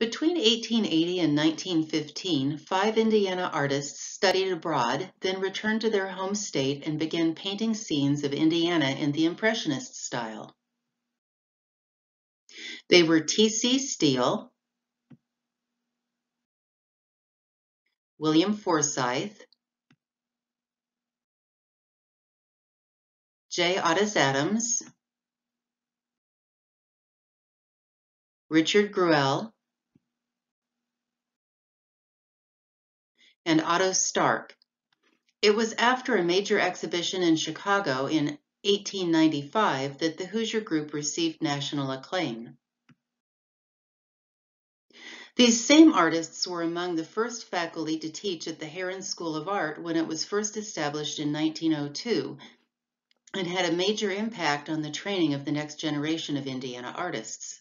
Between 1880 and 1915, five Indiana artists studied abroad, then returned to their home state and began painting scenes of Indiana in the Impressionist style. They were T.C. Steele, William Forsyth, J. Ottis Adams, Richard Gruelle, and Otto Stark. It was after a major exhibition in Chicago in 1895 that the Hoosier Group received national acclaim. These same artists were among the first faculty to teach at the Herron School of Art when it was first established in 1902 and had a major impact on the training of the next generation of Indiana artists.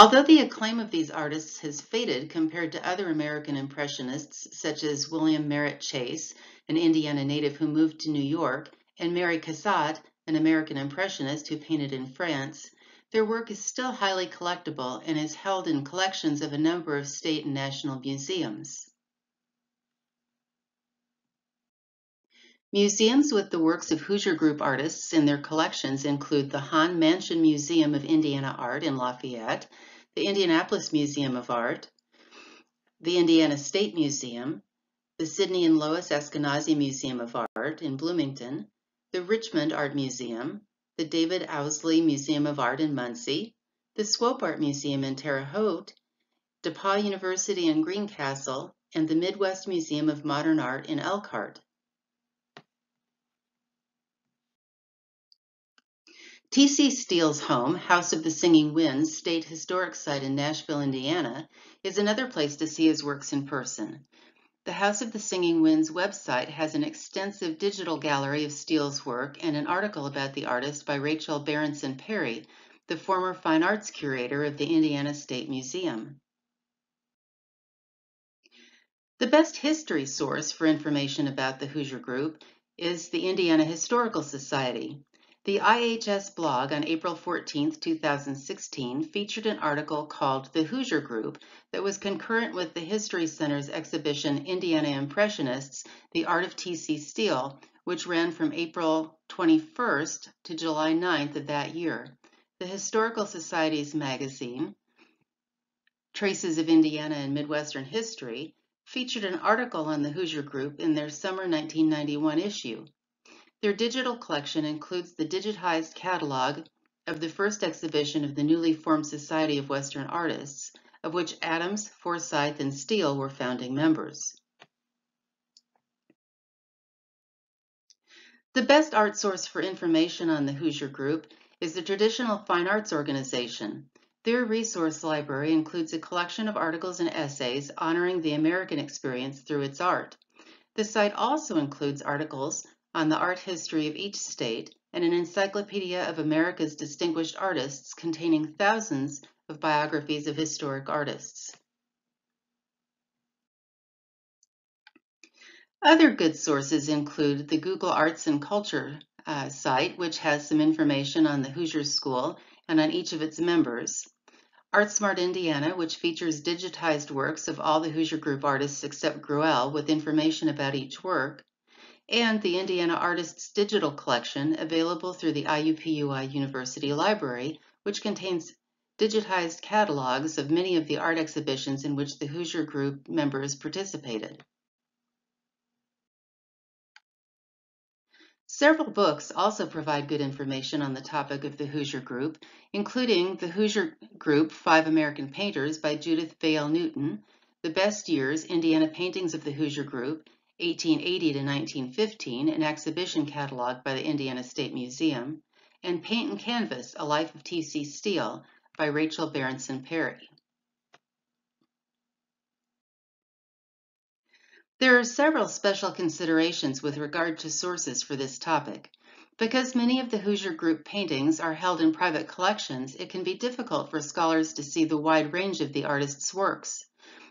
Although the acclaim of these artists has faded compared to other American Impressionists, such as William Merritt Chase, an Indiana native who moved to New York, and Mary Cassatt, an American Impressionist who painted in France, their work is still highly collectible and is held in collections of a number of state and national museums. Museums with the works of Hoosier Group artists in their collections include the Haan Mansion Museum of Indiana Art in Lafayette, the Indianapolis Museum of Art, the Indiana State Museum, the Sidney and Lois Eskenazi Museum of Art in Bloomington, the Richmond Art Museum, the David Owsley Museum of Art in Muncie, the Swope Art Museum in Terre Haute, DePauw University in Greencastle, and the Midwest Museum of Modern Art in Elkhart. T.C. Steele's home, House of the Singing Winds State Historic Site in Nashville, Indiana, is another place to see his works in person. The House of the Singing Winds website has an extensive digital gallery of Steele's work and an article about the artist by Rachel Berenson Perry, the former fine arts curator of the Indiana State Museum. The best history source for information about the Hoosier Group is the Indiana Historical Society, the IHS blog on April 14, 2016 featured an article called The Hoosier Group that was concurrent with the History Center's exhibition Indiana Impressionists, The Art of T.C. Steele, which ran from April 21st to July 9th of that year. The Historical Society's magazine, Traces of Indiana and Midwestern History, featured an article on the Hoosier Group in their summer 1991 issue. Their digital collection includes the digitized catalog of the first exhibition of the newly formed Society of Western Artists, of which Adams, Forsyth, and Steele were founding members. The best art source for information on the Hoosier Group is the Traditional Fine Arts Organization. Their resource library includes a collection of articles and essays honoring the American experience through its art. The site also includes articles on the art history of each state, and an encyclopedia of America's distinguished artists containing thousands of biographies of historic artists. Other good sources include the Google Arts and Culture uh, site, which has some information on the Hoosier School and on each of its members. ArtSmart Indiana, which features digitized works of all the Hoosier Group artists except Gruelle with information about each work and the Indiana Artists Digital Collection available through the IUPUI University Library, which contains digitized catalogs of many of the art exhibitions in which the Hoosier Group members participated. Several books also provide good information on the topic of the Hoosier Group, including The Hoosier Group, Five American Painters by Judith Vale Newton, The Best Years, Indiana Paintings of the Hoosier Group, 1880 to 1915, an exhibition catalog by the Indiana State Museum, and Paint and Canvas, A Life of T.C. Steele by Rachel Berenson Perry. There are several special considerations with regard to sources for this topic. Because many of the Hoosier Group paintings are held in private collections, it can be difficult for scholars to see the wide range of the artist's works.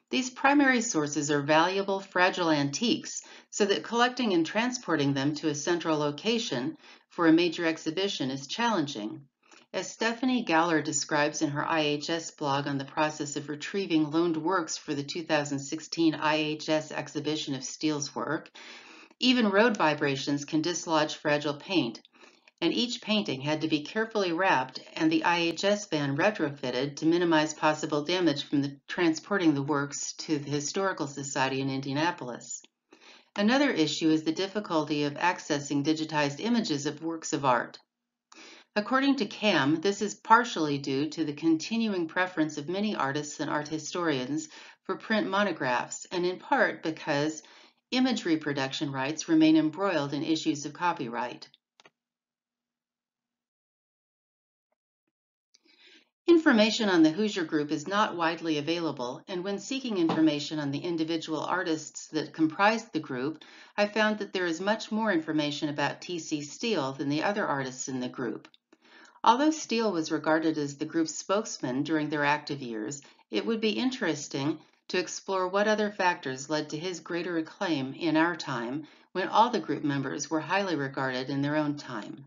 These primary sources are valuable, fragile antiques, so that collecting and transporting them to a central location for a major exhibition is challenging. As Stephanie Galler describes in her IHS blog on the process of retrieving loaned works for the 2016 IHS exhibition of Steele's work, even road vibrations can dislodge fragile paint, and each painting had to be carefully wrapped and the IHS van retrofitted to minimize possible damage from the, transporting the works to the Historical Society in Indianapolis. Another issue is the difficulty of accessing digitized images of works of art. According to CAM, this is partially due to the continuing preference of many artists and art historians for print monographs, and in part because image reproduction rights remain embroiled in issues of copyright. Information on the Hoosier Group is not widely available, and when seeking information on the individual artists that comprised the group, I found that there is much more information about T.C. Steele than the other artists in the group. Although Steele was regarded as the group's spokesman during their active years, it would be interesting to explore what other factors led to his greater acclaim in our time when all the group members were highly regarded in their own time.